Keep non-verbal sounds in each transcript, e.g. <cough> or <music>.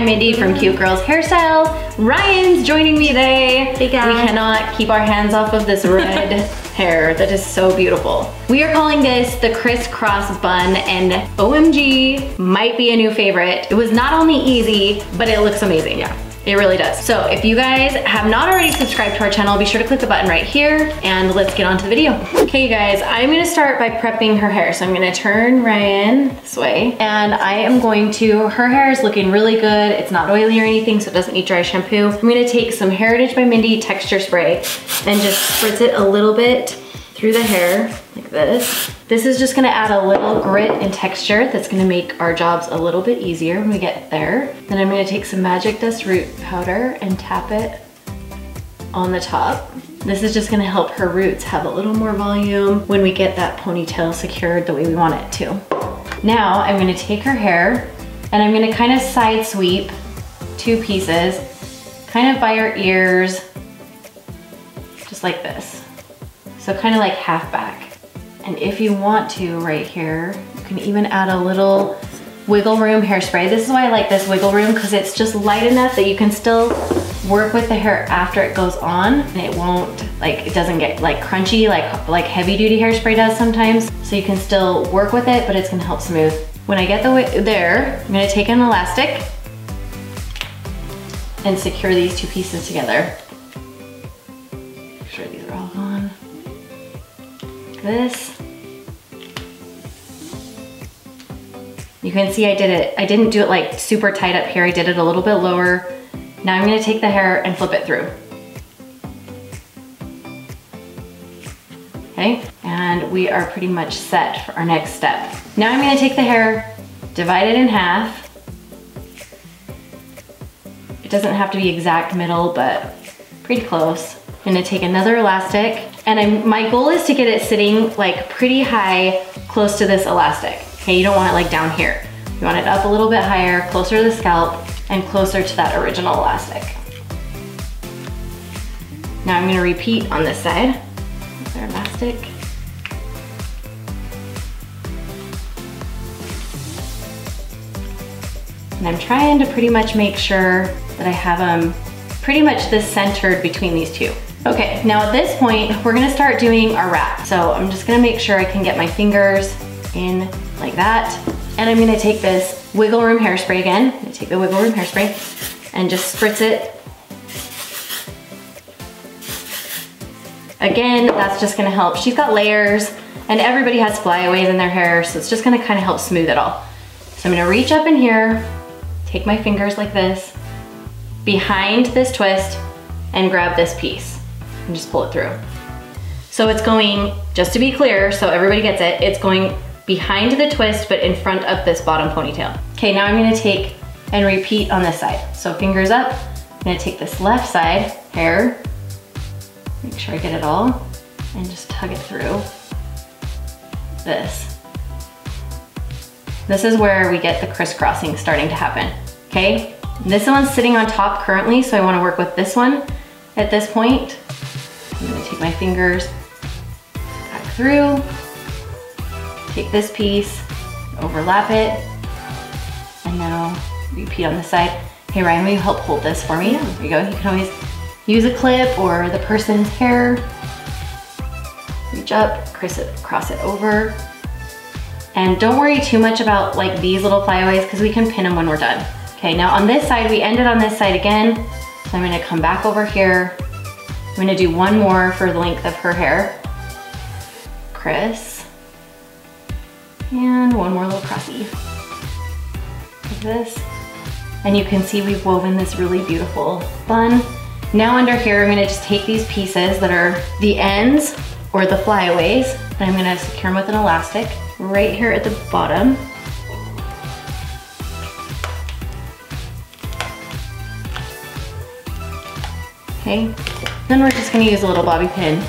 I'm Mindy from Cute Girls Hairstyle. Ryan's joining me today. Hey, guys. We cannot keep our hands off of this red <laughs> hair that is so beautiful. We are calling this the crisscross bun and OMG might be a new favorite. It was not only easy, but it looks amazing. Yeah. It really does. So if you guys have not already subscribed to our channel, be sure to click the button right here and let's get on to the video. Okay, you guys, I'm gonna start by prepping her hair. So I'm gonna turn Ryan this way and I am going to, her hair is looking really good. It's not oily or anything, so it doesn't need dry shampoo. I'm gonna take some Hairitage by Mindy texture spray and just spritz it a little bit through the hair like this. This is just gonna add a little grit and texture that's gonna make our jobs a little bit easier when we get there. Then I'm gonna take some Magic Dust Root Powder and tap it on the top. This is just gonna help her roots have a little more volume when we get that ponytail secured the way we want it to. Now I'm gonna take her hair and I'm gonna kind of side sweep two pieces, kind of by her ears, just like this. So kind of like half back. And if you want to right here, you can even add a little wiggle room hairspray. This is why I like this wiggle room because it's just light enough that you can still work with the hair after it goes on and it won't like it doesn't get like crunchy like like heavy duty hairspray does sometimes so you can still work with it but it's gonna help smooth when I get the way there I'm gonna take an elastic and secure these two pieces together this. You can see I did it, I didn't do it like super tight up here, I did it a little bit lower. Now I'm gonna take the hair and flip it through. Okay, and we are pretty much set for our next step. Now I'm gonna take the hair, divide it in half. It doesn't have to be exact middle, but pretty close. I'm gonna take another elastic and I'm, my goal is to get it sitting like pretty high, close to this elastic. Okay, you don't want it like down here. You want it up a little bit higher, closer to the scalp, and closer to that original elastic. Now I'm gonna repeat on this side. Another elastic. And I'm trying to pretty much make sure that I have them pretty much this centered between these two. Okay, now at this point, we're gonna start doing our wrap. So I'm just gonna make sure I can get my fingers in like that. And I'm gonna take this Wiggle Room hairspray again. I'm gonna take the Wiggle Room hairspray and just spritz it. Again, that's just gonna help. She's got layers and everybody has flyaways in their hair, so it's just gonna kind of help smooth it all. So I'm gonna reach up in here, take my fingers like this, behind this twist, and grab this piece and just pull it through. So it's going, just to be clear, so everybody gets it, it's going behind the twist, but in front of this bottom ponytail. Okay, now I'm gonna take and repeat on this side. So fingers up, I'm gonna take this left side hair, make sure I get it all, and just tug it through this. This is where we get the crisscrossing starting to happen, okay? This one's sitting on top currently, so I wanna work with this one at this point. Take my fingers back through, take this piece, overlap it, and now repeat on the side. Hey Ryan, will you help hold this for me? There you go, you can always use a clip or the person's hair. Reach up, cross it, cross it over. And don't worry too much about like these little flyaways because we can pin them when we're done. Okay, now on this side, we ended on this side again. So I'm gonna come back over here. I'm gonna do one more for the length of her hair. Chris. And one more little crossy. Like this. And you can see we've woven this really beautiful bun. Now under here, I'm gonna just take these pieces that are the ends or the flyaways, and I'm gonna secure them with an elastic right here at the bottom. Okay, then we're just gonna use a little bobby pin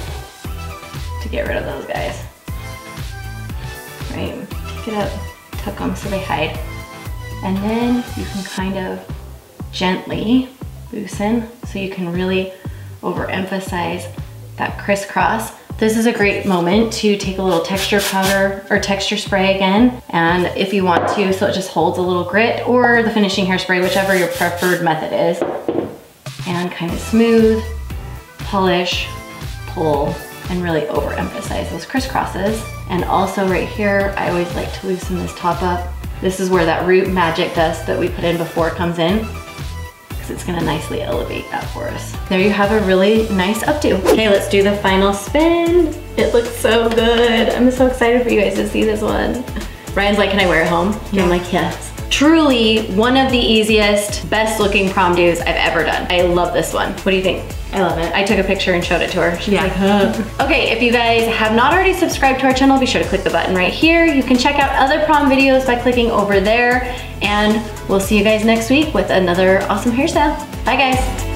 to get rid of those guys. Right, take it up, tuck them so they hide. And then you can kind of gently loosen so you can really overemphasize that crisscross. This is a great moment to take a little texture powder or texture spray again. And if you want to, so it just holds a little grit or the finishing hairspray, whichever your preferred method is. And kind of smooth, polish, pull, and really overemphasize those crisscrosses. And also right here, I always like to loosen this top up. This is where that root magic dust that we put in before comes in because it's gonna nicely elevate that for us. There you have a really nice updo. Okay, let's do the final spin. It looks so good. I'm so excited for you guys to see this one. Ryan's like, can I wear it home? And I'm like, yes. Truly one of the easiest, best looking prom dos I've ever done. I love this one. What do you think? I love it. I took a picture and showed it to her. She's Yeah. like, huh. Okay, if you guys have not already subscribed to our channel, be sure to click the button right here. You can check out other prom videos by clicking over there. And we'll see you guys next week with another awesome hairstyle. Bye guys.